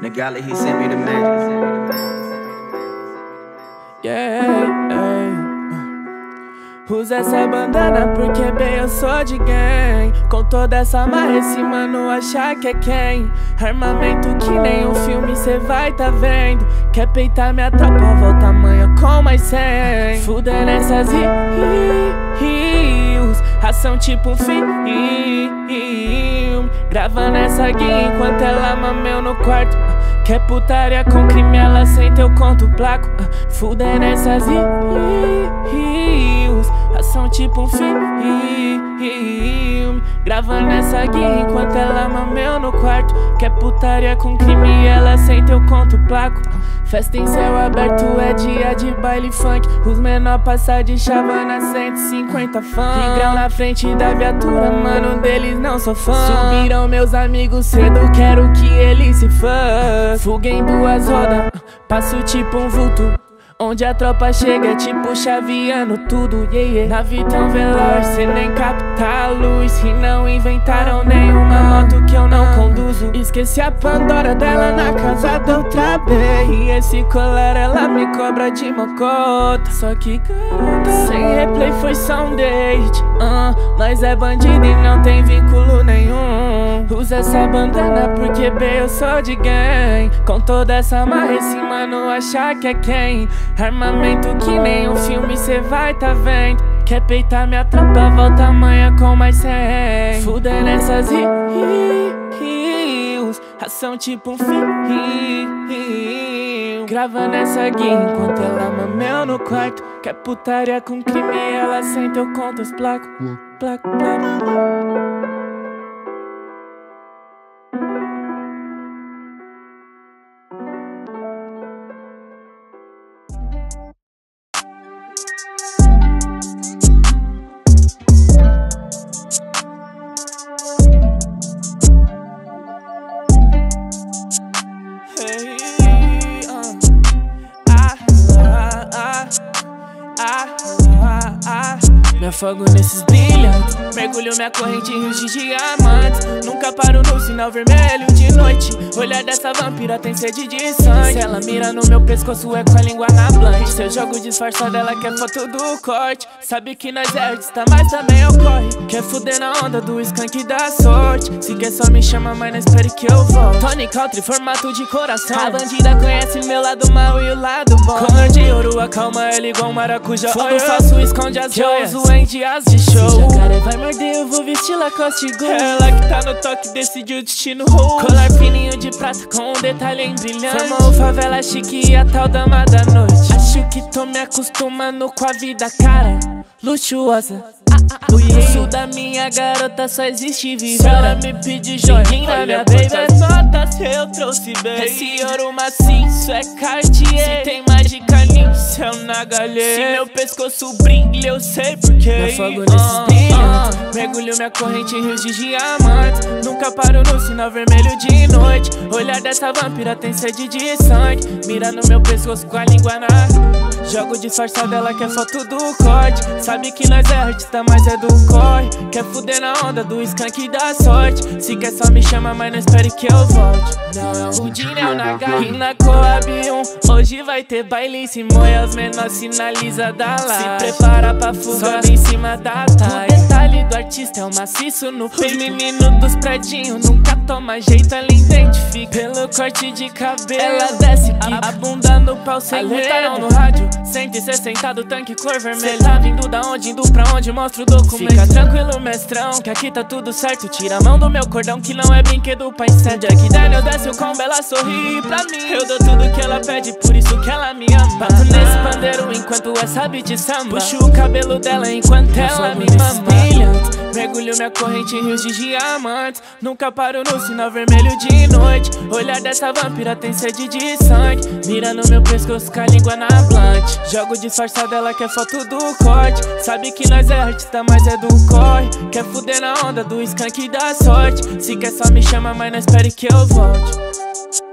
Nagala, he sent me the message. Yeah, yeah. Usa essa bandana porque bem eu sou de gang. Com toda essa marra esse mano achar que é quem? Armamento que nem um filme cê vai tá vendo. Quer peitar minha tropa, volta amanhã com mais cem. Fuder nessas rios Ação tipo um filme Gravando essa guia enquanto ela mameu no quarto. Quer putaria com crime, ela sente eu conto placo. Fuder nessas rios Ação tipo um filme. Gravando essa guia enquanto ela mameu no quarto. Quer putaria com crime, ela sente eu conto placo. Festa em céu aberto é dia de baile funk. Os menor passar de chavana 150 fãs Rigrão na frente da viatura, mano, deles não sou fã. Subiram meus amigos cedo, quero que eles se fã. Fuga em duas rodas, passo tipo um vulto Onde a tropa chega tipo chaveando tudo, yeah, yeah. Na tão veloz, cê nem capta a luz. E não inventaram nenhuma moto que eu não conduzo. Esqueci a Pandora dela na casa da outra vez. E esse colar ela me cobra de mocota. Só que garota, sem replay foi só um date uh, Nós é bandido e não tem vínculo nenhum. Usa essa bandana porque bem eu sou de gang. Com toda essa marra esse mano achar que é quem? Armamento que nem um filme cê vai tá vendo. Quer peitar minha tropa, volta amanhã com mais cem. Fuder nessas rios Ação tipo um filme Gravando essa guia enquanto ela mameu no quarto. Quer putaria com crime, ela sente eu conto os placos Placo, placo Me afogo nesses brilhantes Mergulho minha corrente em rios de diamantes. Nunca paro no sinal vermelho de noite. Olhar dessa vampira tem sede de sangue. Se ela mira no meu pescoço é com a língua na blanche Se eu jogo disfarçado ela quer foto do corte. Sabe que nós é artista mas também ocorre. Quer fuder na onda do skunk da sorte. Se quer só me chama mas não espere que eu volte. Tony Country formato de coração. A bandida conhece meu lado mal e o lado bom. Cor de ouro acalma ela igual maracujá. Fundo falso esconde as joias em dias de show. Se jacaré vai morder, eu vou vestir Lacoste Gold. Ela que tá no toque, decidiu o destino roll. Colar fininho de prata com um detalhe em brilhante. Formou favela chique e a tal dama da noite. Acho que tô me acostumando com a vida cara Luxuosa o isso da minha garota só existe viver ela me pedir joinha, minha baby. É nota se eu trouxe bem. Esse ouro maciço é Cartier. Se tem mágica nisso, é um nagalê Se meu pescoço brilha, eu sei porquê Me afogo nesses uh, brilhantes uh, Mergulho minha corrente em rios de diamantes. Nunca paro no sinal vermelho de noite. Olhar dessa vampira tem sede de sangue. Mira no meu pescoço com a língua na Jogo disfarçado, ela quer foto do corte. Sabe que nós é artista, mas é do corre. Quer fuder na onda do skunk da sorte. Se quer só me chama, mas não espere que eu volte. Não é o Rudine, é o Naga E na Coab 1 Hoje vai ter baile em cima E as menores sinaliza da lá Se prepara pra fuga, sobe em cima da taia artista é o maciço no peito. Menino dos predinhos nunca toma jeito, ela identifica. Pelo corte de cabelo Ela desce a, a bunda no pau sem medo. No rádio 160 do tanque cor vermelho. Cê tá vindo da onde, indo pra onde, mostra o documento. Fica tranquilo, mestrão, que aqui tá tudo certo Tira a mão do meu cordão, que não é brinquedo pra incêndio. Jack Daniel desce o combo, ela sorri pra mim. Eu dou tudo que ela pede, por isso que ela me ama. Bato nesse pandeiro enquanto é sabe de samba. Puxo o cabelo dela enquanto ela me Mergulho minha corrente em rios de diamantes. Nunca paro no sinal vermelho de noite. Olhar dessa vampira tem sede de sangue. Mira no meu pescoço com a língua na blante Jogo disfarçado, ela quer foto do corte. Sabe que nós é artista, mas é do corre. Quer fuder na onda do skunk da sorte. Se quer só me chama, mas não espere que eu volte